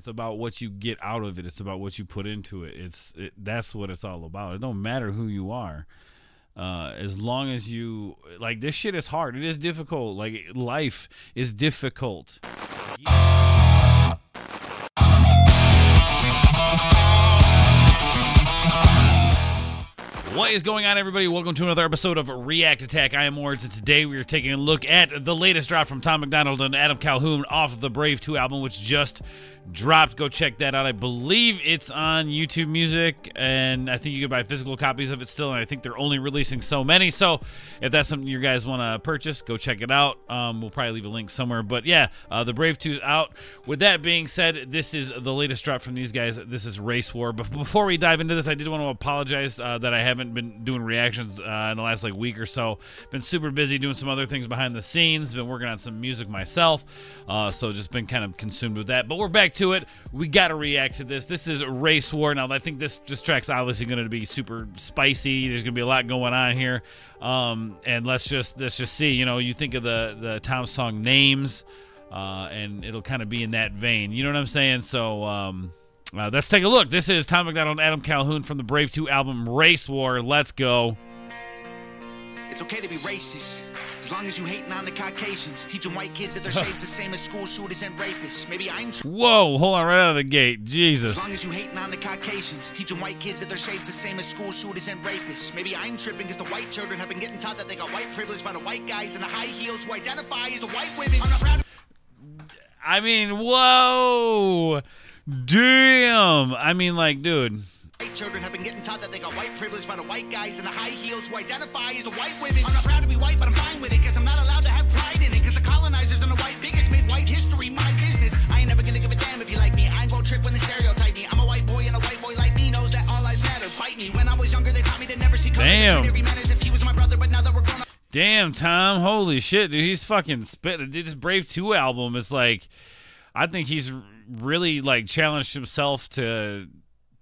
It's about what you get out of it. It's about what you put into it. It's it, that's what it's all about. It don't matter who you are. Uh, as long as you like this shit is hard. It is difficult. Like life is difficult. What is going on, everybody? Welcome to another episode of React Attack. I am Moritz, and today we are taking a look at the latest drop from Tom MacDonald and Adam Calhoun off the Brave 2 album, which just dropped. Go check that out. I believe it's on YouTube Music, and I think you can buy physical copies of it still, and I think they're only releasing so many. So if that's something you guys want to purchase, go check it out. Um, we'll probably leave a link somewhere. But yeah, uh, the Brave 2 is out. With that being said, this is the latest drop from these guys. This is Race War. But before we dive into this, I did want to apologize uh, that I haven't been doing reactions uh, in the last like week or so. Been super busy doing some other things behind the scenes. Been working on some music myself, uh, so just been kind of consumed with that. But we're back to it. We got to react to this. This is Race War. Now I think this this track's obviously going to be super spicy. There's going to be a lot going on here. Um, and let's just let's just see. You know, you think of the the Tom song names, uh, and it'll kind of be in that vein. You know what I'm saying? So. Um, uh, let's take a look. This is Tom MacDonald and Adam Calhoun from the Brave 2 album Race War. Let's go. It's okay to be racist. As long as you hating on the Caucasians, teaching white kids that their shades the same as school shooters and rapists. Maybe I'm Whoa, hold on right out of the gate. Jesus. As long as you hating on the Caucasians, teaching white kids that their shades the same as school shooters and rapists. Maybe I'm tripping because the white children have been getting taught that they got white privilege by the white guys in the high heels who identify as the white women. I'm not proud I mean, whoa. Damn. I mean, like, dude. White children have been getting taught that they got white privilege by the white guys in the high heels who identify as the white women. I'm not proud to be white, but I'm fine with it because I'm not allowed to have pride in it because the colonizers and the white bigots made white history my business. I ain't never gonna give a damn if you like me. I ain't gon' trip when they stereotype me. I'm a white boy and a white boy like me knows that all lives matter. Bite me. When I was younger, they taught me to never see color. Damn. every man as if he was my brother, but now that we're grown up. Damn, Tom. Holy shit, dude. He's fucking spit. This Brave 2 album is like, I think he's really, like, challenged himself to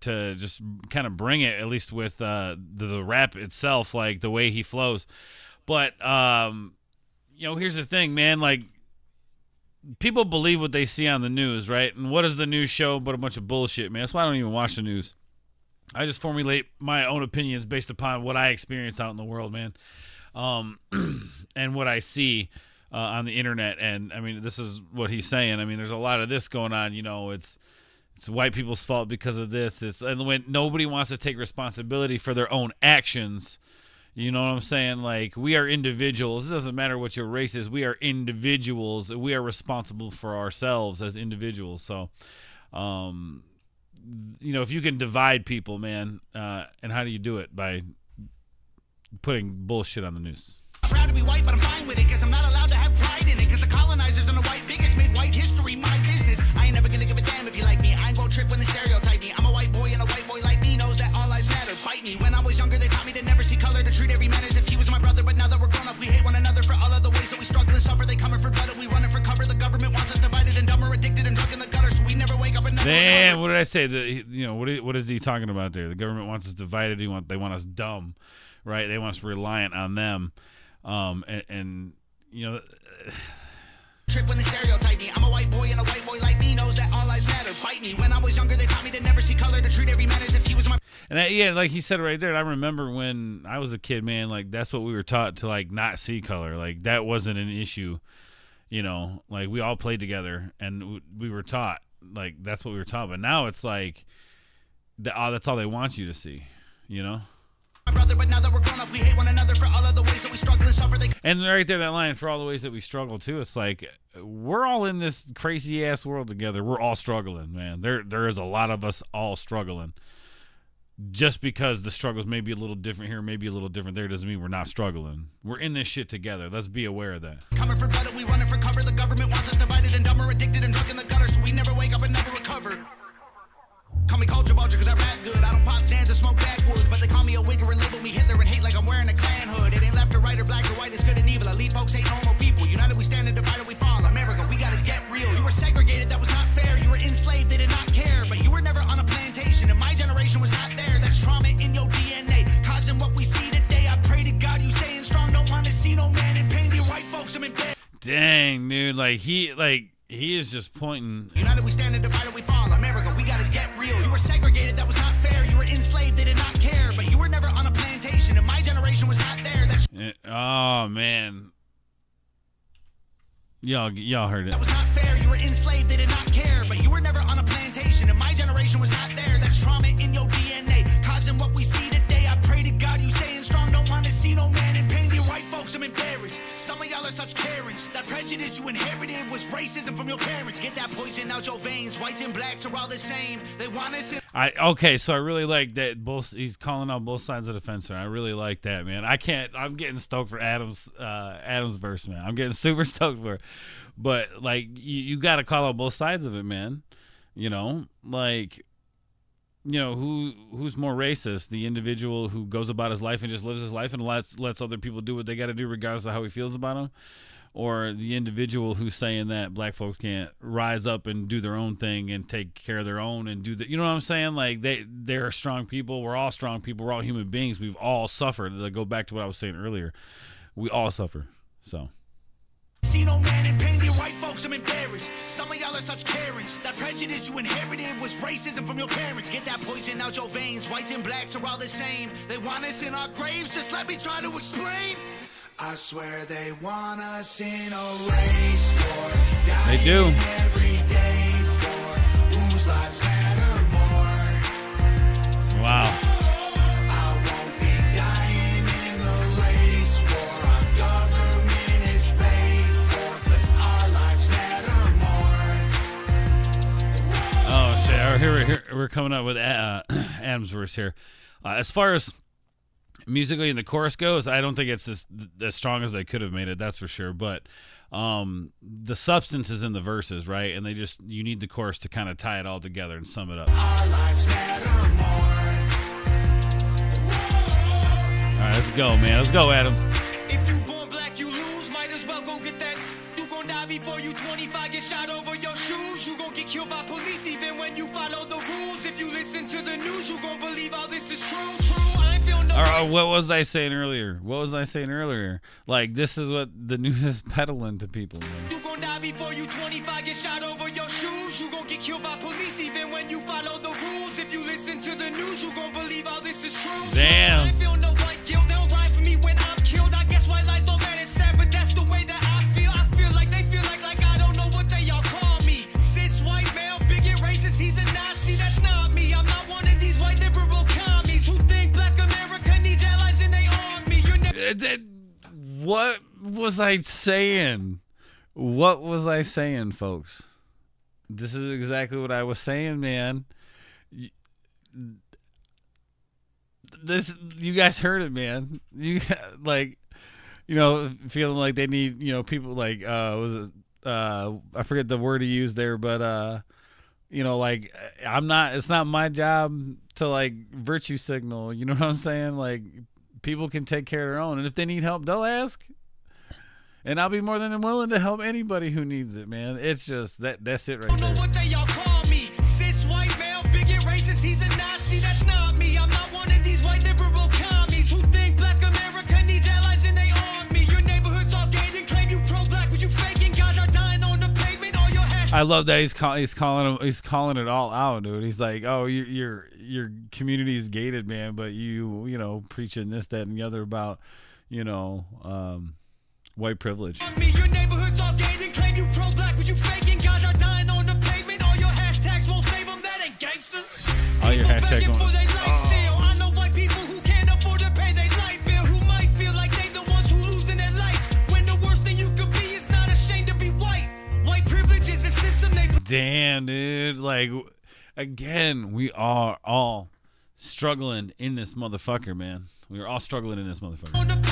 to just kind of bring it at least with uh the, the rap itself like the way he flows. But um you know here's the thing man like people believe what they see on the news right? And what does the news show but a bunch of bullshit man? That's why i don't even watch the news. I just formulate my own opinions based upon what i experience out in the world man. Um and what i see uh, on the internet and i mean this is what he's saying i mean there's a lot of this going on you know it's it's white people's fault because of this. It's and when nobody wants to take responsibility for their own actions. You know what I'm saying? Like we are individuals. It doesn't matter what your race is. We are individuals. We are responsible for ourselves as individuals. So, um, you know, if you can divide people, man, uh, and how do you do it by putting bullshit on the news? Did I say? The you know what? What is he talking about there? The government wants us divided. He want they want us dumb, right? They want us reliant on them, um, and, and you know, Trip when they stereotype me. I'm a white boy and a white boy like me knows that all lives matter. Bite me. When I was younger, they taught me to never see color, to treat every man as if he was my and I, yeah, like he said right there. I remember when I was a kid, man. Like that's what we were taught to like not see color. Like that wasn't an issue, you know. Like we all played together, and we were taught like that's what we were taught. But now it's like, the, oh, that's all they want you to see, you know. my brother. But now that we're grown up, we hate one another for all of the ways that we struggle and suffer. They And right there, that line for all the ways that we struggle too. It's like we're all in this crazy ass world together. We're all struggling, man. There, there is a lot of us all struggling. Just because the struggles may be a little different here, maybe a little different there, doesn't mean we're not struggling. We're in this shit together. Let's be aware of that. man pain. White folks, Dang, dude. Like, he, like, he is just pointing. United we stand and divided we fall. America, we gotta get real. You were segregated, that was not fair. You were enslaved, they did not care. But you were never on a plantation, and my generation was not there. That's it, oh man, y'all y'all heard it. That was not fair. You were enslaved, they did not care. But you were never on a plantation, and my generation was not there. That's trauma in your DNA, causing what we see. Prejudice you inherited was racism from your parents. Get that poison out your veins. Whites and blacks are all the same. They want us in. I okay, so I really like that both he's calling out both sides of the fence. And I really like that, man. I can't. I'm getting stoked for Adam's uh, Adam's verse, man. I'm getting super stoked for it. But like, you, you got to call out both sides of it, man. You know, like, you know who who's more racist, the individual who goes about his life and just lives his life and lets lets other people do what they got to do regardless of how he feels about them, or the individual who's saying that black folks can't rise up and do their own thing and take care of their own and do the you know what I'm saying like they they're strong people we're all strong people we're all human beings we've all suffered to go back to what I was saying earlier we all suffer so See no man in pain, you white folks, I'm embarrassed. Some of y'all are such Karens. That prejudice you inherited was racism from your parents. Get that poison out your veins. Whites and blacks are all the same. They want us in our graves, just let me try to explain. I swear they want us in a race war. They do. Every day for whose lives matter more. wow I won't be dying in the race war. Our government is paid for, 'cause our lives matter more. oh shit here, we're- here we're coming up with uh, Adam's verse here uh, as far as musically and the chorus goes I don't think it's as as strong as they could have made it that's for sure. But um the substance is in the verses right? And they just you need the chorus to kind of tie it all together and sum it up. All right let's go man. Let's go Adam uh, what was I saying earlier? What was I saying earlier? Like this is what the news is peddling to people. You gon' die before you 25, get shot over your shoes. You gon' get killed by police even when you follow the rules. If you listen to the news, you gon' believe all this is true. Damn. What was I saying? What was I saying, folks? This is exactly what I was saying, man. This you guys heard it, man. You like, you know, feeling like they need, you know, people like uh was it uh I forget the word he used there, but uh you know, like I'm not it's not my job to like virtue signal, you know what I'm saying? Like people can take care of their own and if they need help, they'll ask. And I'll be more than willing to help anybody who needs it, man. It's just that that's it right there. what they all call me. Cis white male, bigot racist, he's a Nazi. That's not me. I'm not one of these white liberal commies who think black America needs allies in their army. Your neighborhood's all gated and claim you pro-black, but you faking. Guys are dying on the pavement. All your hashtags. I love that he's call, he's calling him he's calling it all out, dude. He's like, "Oh, your your your community's gated, man, but you you know preaching this, that, and the other about you know um, white privilege." on me. Your neighborhood's all gated claim you pro-black, but you faking. Guys are dying on the pavement. All your hashtags won't save them. That ain't gangster. All your hashtags won't- for their life still. I know white people who can't afford to pay their light bill, who might feel like they the ones who losing their life. When the worst thing you could be is not ashamed to be white. White privilege is a system they Damn, dude. Like again, we are all struggling in this motherfucker, man. We are all struggling in this motherfucker.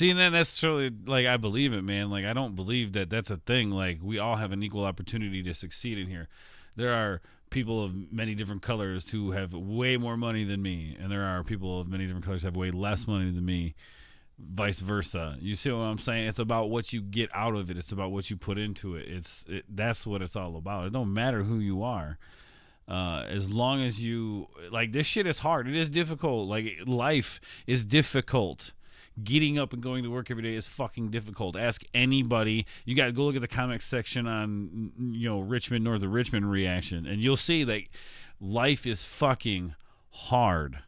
See, not necessarily like I believe it, man. Like I don't believe that that's a thing. Like we all have an equal opportunity to succeed in here. There are people of many different colors who have way more money than me, and there are people of many different colors who have way less money than me. Vice versa. You see what I'm saying? It's about what you get out of it. It's about what you put into it. It's it, that's what it's all about. It don't matter who you are. Uh, as long as you like this shit is hard. It is difficult. Like life is difficult. Getting up and going to work every day is fucking difficult. Ask anybody. You got to go look at the comics section on you know Rich Men North of Richmond reaction, and you'll see that life is fucking hard.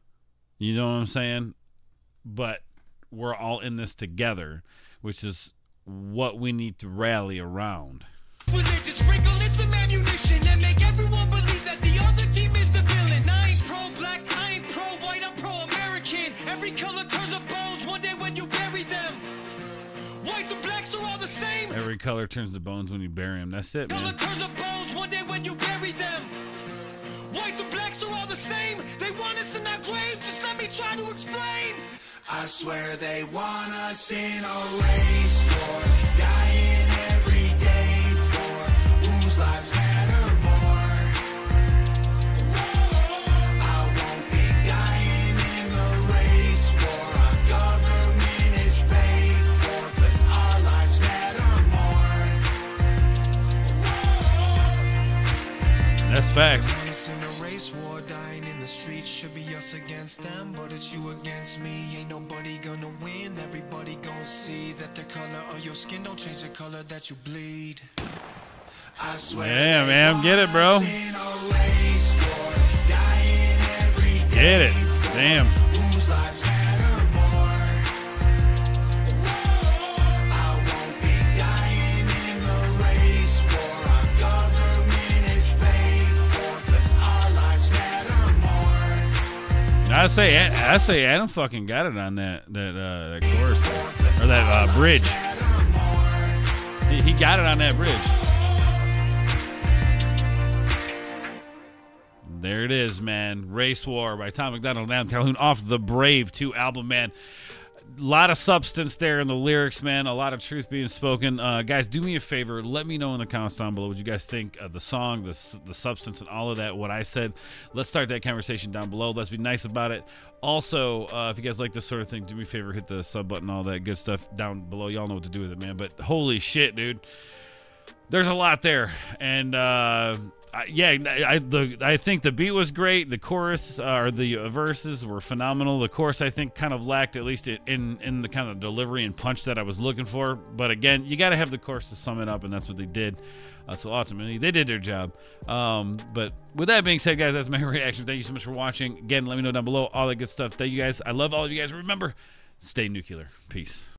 You know what I'm saying? But we're all in this together, which is what we need to rally around. Every color turns to bones when you bury them. That's it, Color turns to bones one day when you bury them. Whites and blacks are all the same. They want us in our grave. Just let me try to explain. I swear they want us in a race war, dying every day for whose lives streets should be us against them, but it's you against me. Ain't nobody gonna win. Everybody gonna see that the color of your skin don't change the color that you bleed. I swear. Yeah, man. Get it, bro. in a race war, dying every day Get it. Damn. I say, I say, Adam fucking got it on that that uh, that chorus or that uh, bridge. He, he got it on that bridge. There it is, man. Race War by Tom MacDonald and Adam Calhoun off the Brave 2 album, man. A lot of substance there in the lyrics, man. A lot of truth being spoken. Uh, guys, do me a favor. Let me know in the comments down below what you guys think of the song, the, the substance, and all of that, what I said. Let's start that conversation down below. Let's be nice about it. Also, uh, if you guys like this sort of thing, do me a favor, hit the sub button, all that good stuff down below. Y'all know what to do with it, man. But holy shit, dude there's a lot there, and uh, Yeah, I the I think the beat was great. The chorus uh, or the uh, verses were phenomenal. The chorus I think kind of lacked at least in in the kind of delivery and punch that I was looking for. But again, you got to have the chorus to sum it up, and that's what they did. Uh, so ultimately, they did their job. Um, but with that being said, guys, that's my reaction. Thank you so much for watching. Again, let me know down below all that good stuff. Thank you guys. I love all of you guys. Remember, stay nuclear. Peace.